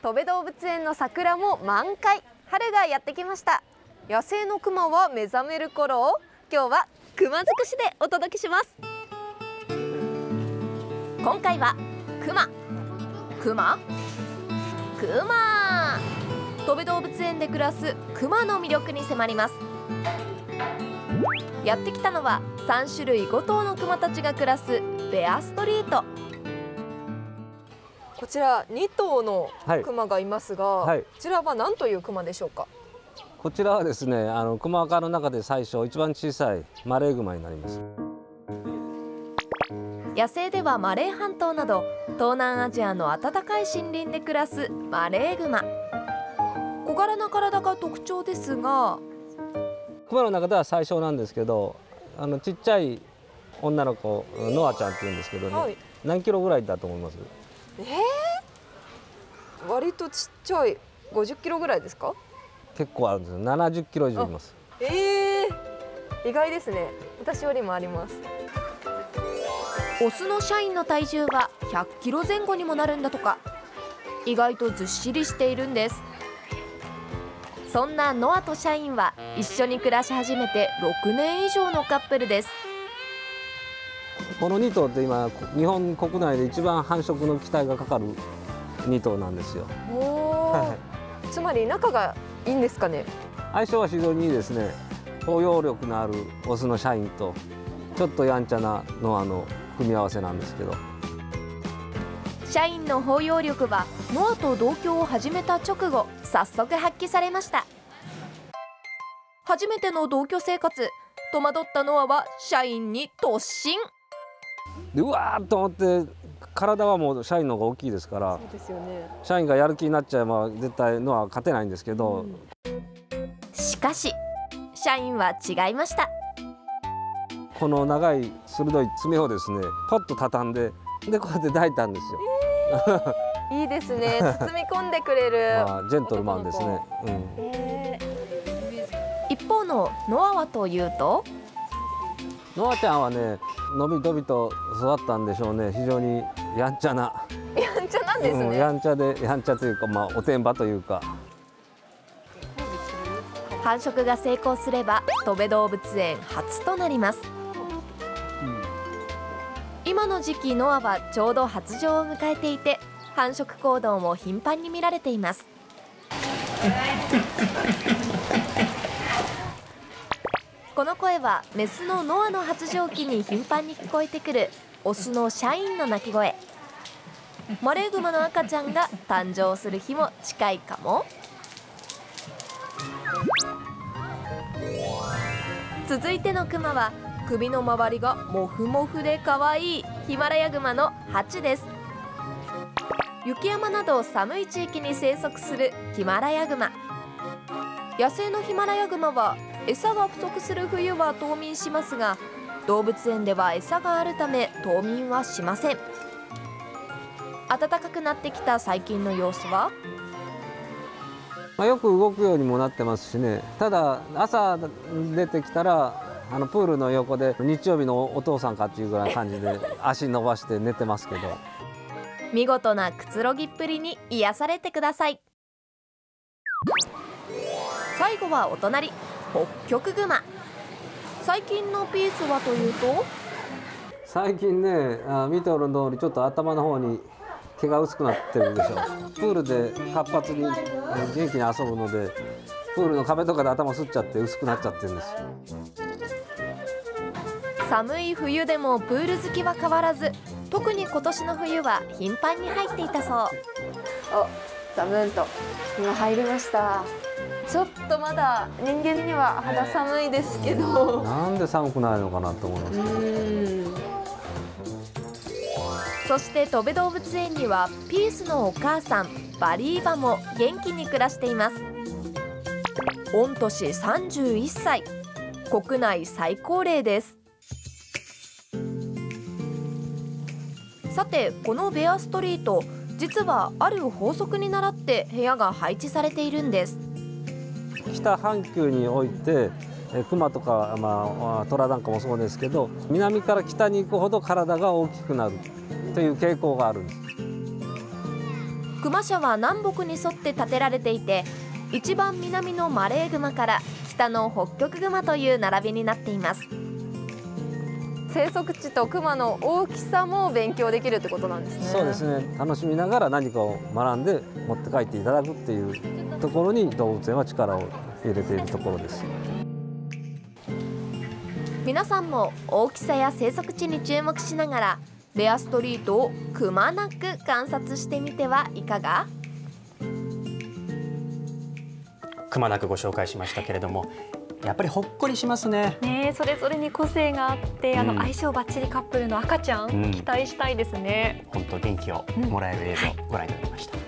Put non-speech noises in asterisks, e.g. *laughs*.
戸部動物園の桜も満開。春がやってきました。野生のクマは目覚める頃。今日はクマ尽くしでお届けします。今回はクマクマクマ戸部動物園で暮らすクマの魅力に迫ります。やってきたのは3種類5頭のクマたちが暮らすベアストリート。こちら2頭のクマがいますが、はい。はい、こちらは何というクマでしょうか？こちらはですねあのクマ科の中で最初一番小さいマレーグマになります。野生ではマレー半島など東南アジアの暖かい森林で暮らすマレーグマ小柄な体が特徴ですがクマの中では最小なんですけどあのちっちゃい女の子ノアちゃんって言うんですけどね、はい、何キロぐらいだと思います？えー、割とちっちゃい。50キロぐらいですか？結構あるんですよ。70キロ以上います。ええー、意外ですね。私よりもあります。オスの社員の体重は100キロ前後にもなるんだとか。意外とずっしりしているんです。そんなノアと社員は一緒に暮らし始めて6年以上のカップルですこの2頭って今日本国内で一番繁殖の期待がかかる2頭なんですよ。はい、つまり仲がいいんですかね？相性は非常にいいですね。包容力のあるオスの社員とちょっとやんちゃなノアの組み合わせなんですけど。社員の包容力はノアと同居を始めた直後早速発揮されました初めての同居生活戸惑ったノアは社員に突進でうわーと思って体はもう社員の方が大きいですからね、社員がやる気になっちゃえば絶対のは勝てないんですけど、うん、しかし社員は違いました。この長い鋭い爪をですねポッと畳んででこうやって抱いたんですよ、えー、いいですね。*laughs* 包み込んでくれる、まあ、ジェントルマンですね、うん。えー、一方のノアはというとノアちゃんはねのびのびと育ったんでしょうね。非常にやんちゃな。やんちゃなんですね、うん、やんちゃでやんちゃというかまあおてんばというか。繁殖が成功すれば戸部動物園初となります、うん、今の時期ノアはちょうど発情を迎えていて繁殖行動も頻繁に見られていますこの声はメスのノアの発情期に頻繁に聞こえてくるオスのシャインの鳴き声。マレーグマの赤ちゃんが誕生する日も近いかも。続いてのクマは首の周りがモフモフで可愛いヒマラヤグマのハチです。雪山など寒い地域に生息するヒマラヤグマ。野生のヒマラヤグマは餌が不足する冬は冬眠しますが動物園では餌があるため冬眠はしません。暖かくなってきた最近の様子は？まあ、よく動くようにもなってますしね。ただ朝出てきたらあのプールの横で日曜日のお父さんかっていうぐらいな感じで *laughs* 足伸ばして寝てますけど。見事なくつろぎっぷりに癒されてください。最後はお隣北極熊。最近のピースはというと？最近ねあ見ておる通りちょっと頭の方に毛が薄くなってるでしょ。プールで活発に元気に遊ぶのでプールの壁とかで頭すっちゃって薄くなっちゃってるんです寒い冬でもプール好きは変わらず特に今年の冬は頻繁に入っていたそうおザブンと今入りました。ちょっとまだ人間には肌寒いですけど、なんで寒くないのかなと思いますそして戸部動物園にはピースのお母さんバリーバも元気に暮らしています。御年31歳。国内最高齢です。さてこのベアストリート実はある法則に倣って部屋が配置されているんです。北半球において熊とか、まあ、虎なんかもそうですけど南から北に行くほど体が大きくなるという傾向があるんです。熊社は南北に沿って建てられていて一番南のマレーグマから北の北極熊という並びになっています生息地と熊の大きさも勉強できるってことなんですね。そうですね。楽しみながら何かを学んで持って帰っていただくっていうところに動物園は力を入れているところです。皆さんも大きさや生息地に注目しながらベアストリートをくまなく観察してみてはいかが？くまなくご紹介しましたけれどもやっぱりほっこりしますね。ねそれぞれに個性があって、あの相性バッチリカップルの赤ちゃん、うん。期待したいですね。本当元気をもらえる映像ご覧いただきました、